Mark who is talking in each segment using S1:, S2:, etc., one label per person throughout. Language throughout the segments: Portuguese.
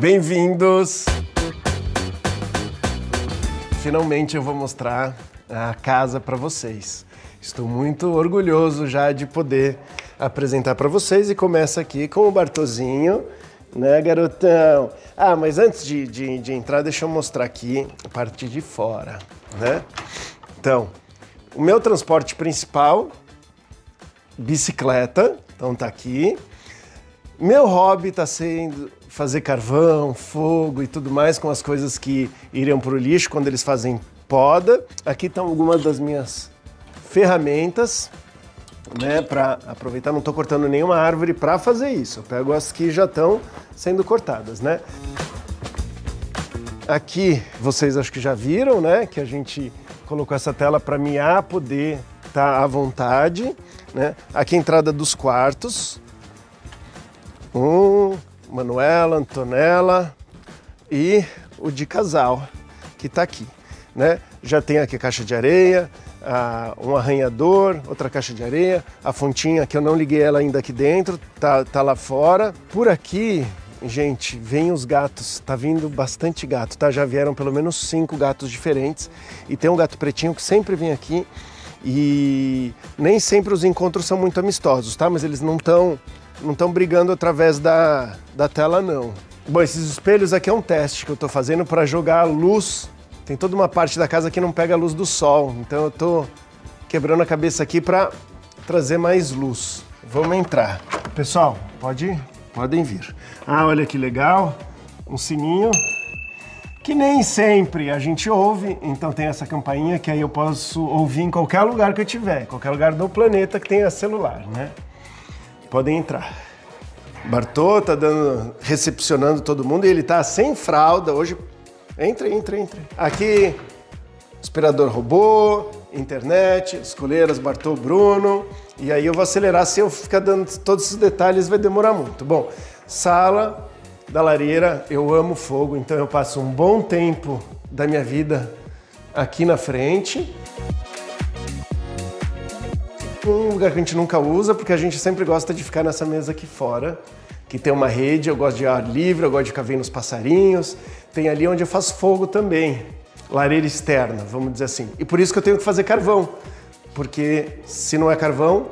S1: Bem-vindos! Finalmente eu vou mostrar a casa para vocês. Estou muito orgulhoso já de poder apresentar para vocês e começa aqui com o Bartozinho, né, garotão? Ah, mas antes de, de, de entrar, deixa eu mostrar aqui a parte de fora, né? Então, o meu transporte principal, bicicleta, então tá aqui. Meu hobby está sendo fazer carvão, fogo e tudo mais com as coisas que iriam para o lixo quando eles fazem poda. Aqui estão algumas das minhas ferramentas, né, para aproveitar. Não estou cortando nenhuma árvore para fazer isso. Eu pego as que já estão sendo cortadas, né? Aqui vocês acho que já viram, né, que a gente colocou essa tela para miar poder estar tá à vontade, né? Aqui a entrada dos quartos. Um, Manuela, Antonella e o de casal que está aqui, né? Já tem aqui caixa de areia, um arranhador, outra caixa de areia, a fontinha que eu não liguei ela ainda aqui dentro, tá, tá lá fora. Por aqui, gente, vem os gatos, tá vindo bastante gato, tá? Já vieram pelo menos cinco gatos diferentes e tem um gato pretinho que sempre vem aqui e nem sempre os encontros são muito amistosos, tá? Mas eles não estão não estão brigando através da, da tela não. Bom, esses espelhos aqui é um teste que eu estou fazendo para jogar a luz. Tem toda uma parte da casa que não pega a luz do sol, então eu estou quebrando a cabeça aqui para trazer mais luz. Vamos entrar. Pessoal, pode, podem vir. Ah, olha que legal, um sininho que nem sempre a gente ouve, então tem essa campainha que aí eu posso ouvir em qualquer lugar que eu tiver, qualquer lugar do planeta que tenha celular, né? Podem entrar. Bartô tá dando, recepcionando todo mundo e ele tá sem fralda hoje. Entre, entre, entre. Aqui, aspirador robô, internet, escoleiras Bartô Bruno. E aí eu vou acelerar, se eu ficar dando todos esses detalhes vai demorar muito. Bom, sala da lareira, eu amo fogo, então eu passo um bom tempo da minha vida aqui na frente um lugar que a gente nunca usa, porque a gente sempre gosta de ficar nessa mesa aqui fora, que tem uma rede, eu gosto de ar livre, eu gosto de ficar vendo os passarinhos. Tem ali onde eu faço fogo também, lareira externa, vamos dizer assim. E por isso que eu tenho que fazer carvão, porque se não é carvão,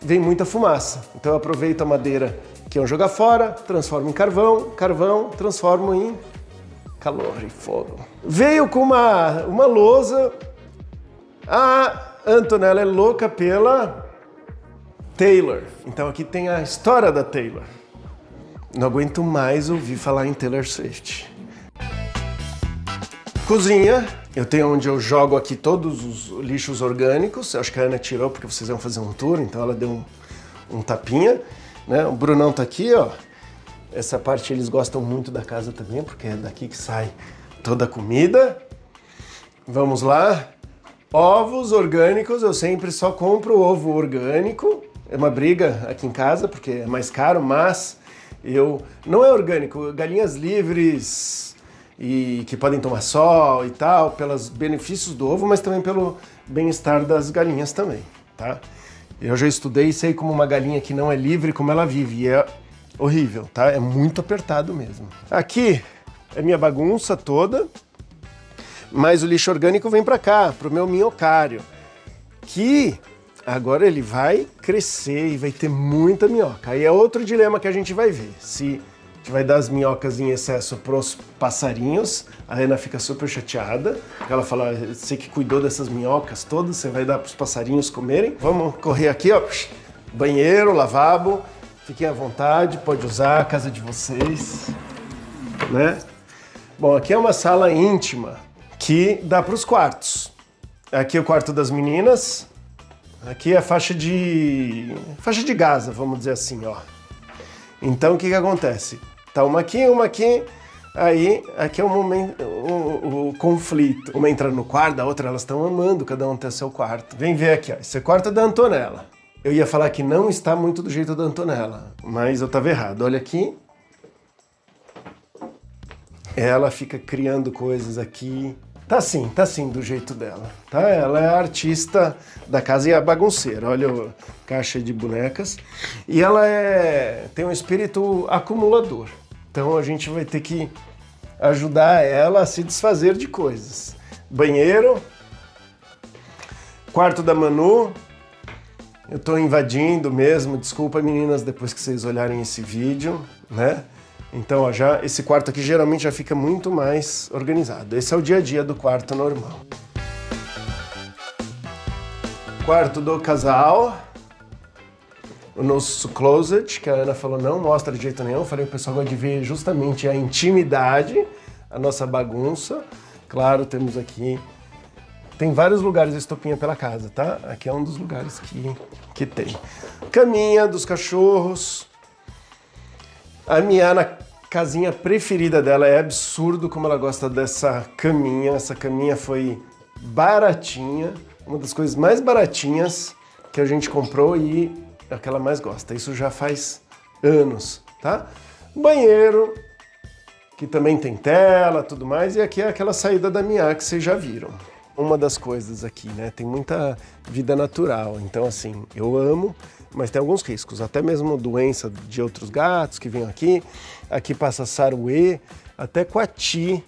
S1: vem muita fumaça. Então eu aproveito a madeira que eu jogar fora, transformo em carvão, carvão, transformo em calor e fogo. Veio com uma, uma lousa. Ah, Antonella é louca pela Taylor. Então aqui tem a história da Taylor. Não aguento mais ouvir falar em Taylor Swift. Cozinha. Eu tenho onde eu jogo aqui todos os lixos orgânicos. Eu acho que a Ana tirou porque vocês vão fazer um tour, então ela deu um, um tapinha. Né? O Brunão tá aqui, ó. Essa parte eles gostam muito da casa também, porque é daqui que sai toda a comida. Vamos lá. Ovos orgânicos, eu sempre só compro ovo orgânico. É uma briga aqui em casa, porque é mais caro, mas eu. Não é orgânico, galinhas livres e que podem tomar sol e tal, pelos benefícios do ovo, mas também pelo bem-estar das galinhas também, tá? Eu já estudei e sei como uma galinha que não é livre, como ela vive, e é horrível, tá? É muito apertado mesmo. Aqui é minha bagunça toda, mas o lixo orgânico vem para cá, para o meu minhocário, que agora ele vai crescer e vai ter muita minhoca. Aí é outro dilema que a gente vai ver. Se a gente vai dar as minhocas em excesso para os passarinhos, a Ana fica super chateada. Ela fala: você que cuidou dessas minhocas todas, você vai dar para os passarinhos comerem. Vamos correr aqui, ó. Banheiro, lavabo, fiquem à vontade, pode usar a casa de vocês, né? Bom, aqui é uma sala íntima que dá para os quartos. Aqui é o quarto das meninas. Aqui é a faixa de faixa de Gaza, vamos dizer assim, ó. Então o que que acontece? Tá uma aqui, uma aqui. Aí, aqui é o momento, o, o, conflito. Uma entra no quarto, a outra elas estão amando, cada um tem seu quarto. Vem ver aqui, ó. Esse é o quarto da Antonella. Eu ia falar que não está muito do jeito da Antonella, mas eu estava errado. Olha aqui. Ela fica criando coisas aqui. Tá sim, tá sim do jeito dela, tá? Ela é artista da casa e a bagunceira, olha a caixa de bonecas. E ela é tem um espírito acumulador, Então a gente vai ter que ajudar ela a se desfazer de coisas. Banheiro, quarto da Manu. Eu tô invadindo mesmo, desculpa meninas depois que vocês olharem esse vídeo, né? Então, ó, já esse quarto aqui geralmente já fica muito mais organizado. Esse é o dia a dia do quarto normal. Quarto do casal. O nosso closet, que a Ana falou não mostra de jeito nenhum. Falei, o pessoal gosta de ver justamente a intimidade, a nossa bagunça. Claro, temos aqui... Tem vários lugares de estopinha pela casa, tá? Aqui é um dos lugares que, que tem. Caminha dos cachorros. A Miana casinha preferida dela. É absurdo como ela gosta dessa caminha. Essa caminha foi baratinha, uma das coisas mais baratinhas que a gente comprou e é a que ela mais gosta. Isso já faz anos, tá? Banheiro, que também tem tela, tudo mais, e aqui é aquela saída da minha que vocês já viram. Uma das coisas aqui, né? Tem muita vida natural, então assim, eu amo, mas tem alguns riscos, até mesmo doença de outros gatos que vêm aqui. Aqui passa saruê, até coati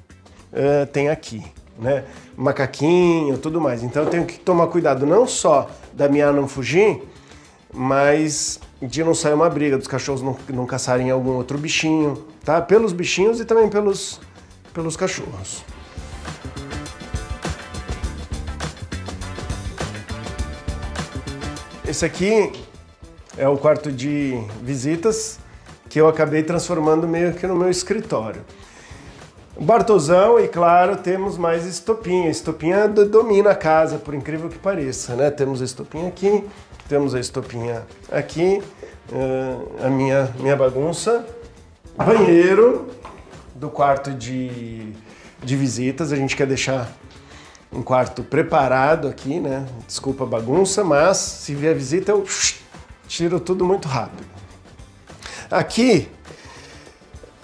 S1: uh, tem aqui, né? Macaquinho, tudo mais. Então eu tenho que tomar cuidado não só da minha não fugir, mas de não sair uma briga, dos cachorros não, não caçarem algum outro bichinho, tá? Pelos bichinhos e também pelos, pelos cachorros. Esse aqui é o quarto de visitas que eu acabei transformando meio que no meu escritório. Bartosão e claro, temos mais estopinha. Estopinha domina a casa, por incrível que pareça, né? Temos a estopinha aqui, temos a estopinha aqui, uh, a minha, minha bagunça, banheiro do quarto de, de visitas. A gente quer deixar um quarto preparado aqui, né? Desculpa a bagunça, mas se vier visita eu tiro tudo muito rápido. Aqui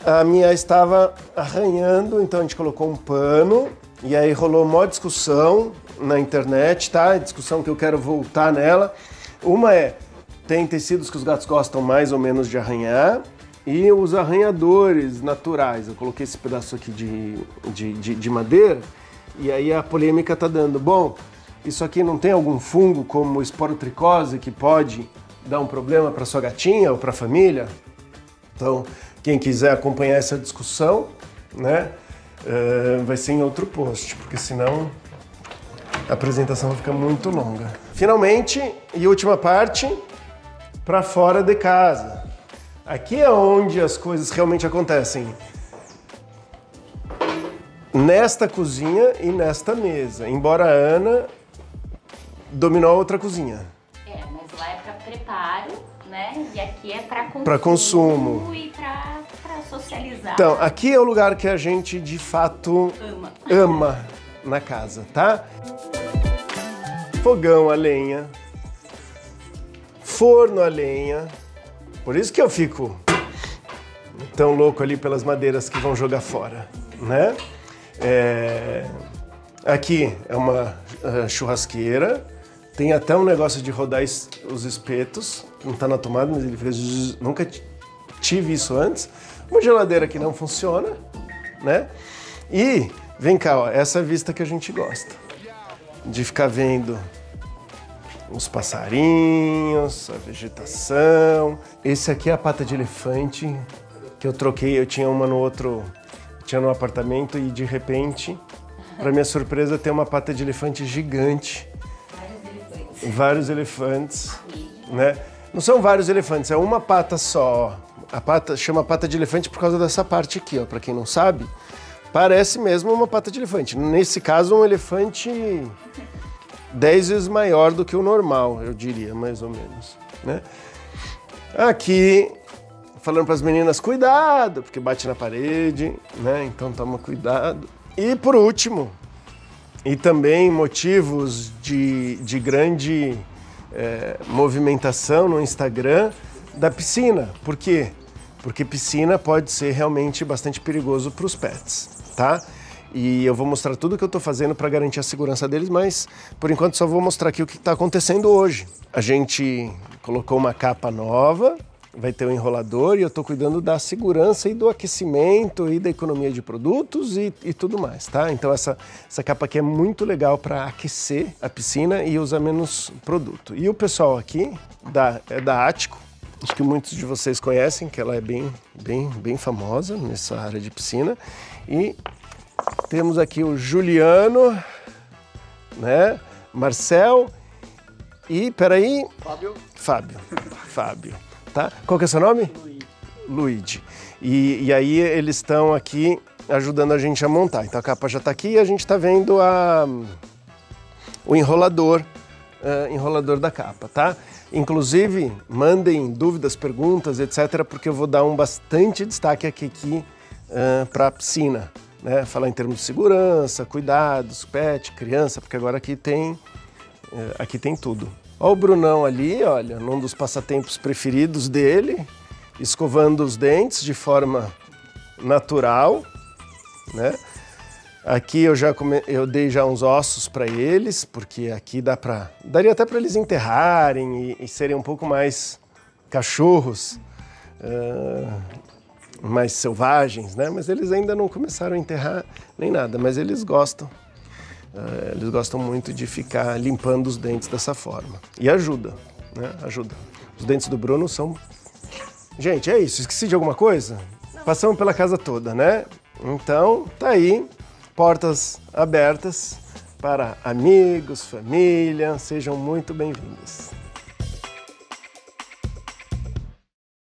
S1: a minha estava arranhando, então a gente colocou um pano e aí rolou uma discussão na internet, tá? Discussão que eu quero voltar nela. Uma é, tem tecidos que os gatos gostam mais ou menos de arranhar e os arranhadores naturais. Eu coloquei esse pedaço aqui de, de, de, de madeira e aí a polêmica tá dando, bom, isso aqui não tem algum fungo como esporotricose que pode dar um problema para sua gatinha ou para a família. Então, quem quiser acompanhar essa discussão, né, uh, vai ser em outro post, porque senão a apresentação vai ficar muito longa. Finalmente, e última parte, para fora de casa. Aqui é onde as coisas realmente acontecem. Nesta cozinha e nesta mesa. Embora a Ana dominou a outra cozinha
S2: preparo, né? E aqui é para consumo,
S1: pra consumo
S2: e para socializar.
S1: Então, aqui é o lugar que a gente de fato
S2: ama,
S1: ama na casa, tá? Fogão a lenha, forno a lenha. Por isso que eu fico tão louco ali pelas madeiras que vão jogar fora, né? É... Aqui é uma uh, churrasqueira, tem até um negócio de rodar os espetos, não está na tomada, mas ele fez. Nunca tive isso antes. Uma geladeira que não funciona, né? E vem cá, ó, essa vista que a gente gosta. De ficar vendo os passarinhos, a vegetação. Esse aqui é a pata de elefante que eu troquei, eu tinha uma no outro, tinha no apartamento e de repente, para minha surpresa, tem uma pata de elefante gigante vários elefantes, né? Não são vários elefantes, é uma pata só. A pata chama pata de elefante por causa dessa parte aqui, ó. Para quem não sabe, parece mesmo uma pata de elefante. Nesse caso, um elefante 10 vezes maior do que o normal, eu diria, mais ou menos, né? Aqui, falando para as meninas, cuidado, porque bate na parede, né? Então toma cuidado. E por último, e também motivos de, de grande é, movimentação no Instagram da piscina. Por quê? Porque piscina pode ser realmente bastante perigoso para os pets, tá? E eu vou mostrar tudo o que eu estou fazendo para garantir a segurança deles, mas por enquanto só vou mostrar aqui o que está acontecendo hoje. A gente colocou uma capa nova vai ter o enrolador e eu estou cuidando da segurança e do aquecimento e da economia de produtos e, e tudo mais, tá? Então essa, essa capa aqui é muito legal para aquecer a piscina e usar menos produto. E o pessoal aqui da, é da Ático, acho que muitos de vocês conhecem, que ela é bem, bem, bem famosa nessa área de piscina. E temos aqui o Juliano, né? Marcel e, peraí...
S3: Fábio.
S1: Fábio. Fábio tá? Qual que é o seu nome? Luigi. Luigi. E, e aí eles estão aqui ajudando a gente a montar. Então a capa já está aqui e a gente está vendo a, o enrolador, uh, enrolador da capa, tá? Inclusive, mandem dúvidas, perguntas, etc., porque eu vou dar um bastante destaque aqui, aqui uh, para a piscina. Né? Falar em termos de segurança, cuidados, pet, criança, porque agora aqui tem, uh, aqui tem tudo. Olha o Brunão ali, olha, num dos passatempos preferidos dele, escovando os dentes de forma natural, né? Aqui eu já come... eu dei já uns ossos para eles, porque aqui dá para daria até para eles enterrarem e, e, serem um pouco mais cachorros, uh, mais selvagens, né? Mas eles ainda não começaram a enterrar nem nada, mas eles gostam. Uh, eles gostam muito de ficar limpando os dentes dessa forma. E ajuda, né? Ajuda. Os dentes do Bruno são. Gente, é isso. Esqueci de alguma coisa? Não. Passamos pela casa toda, né? Então, tá aí. Portas abertas para amigos, família. Sejam muito bem-vindos.